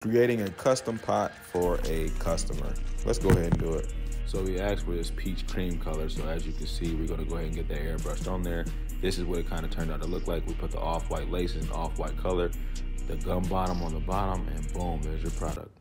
creating a custom pot for a customer. Let's go ahead and do it. So we asked for this peach cream color. So as you can see, we're gonna go ahead and get the airbrushed on there. This is what it kind of turned out to look like. We put the off-white laces and off-white color, the gum bottom on the bottom, and boom, there's your product.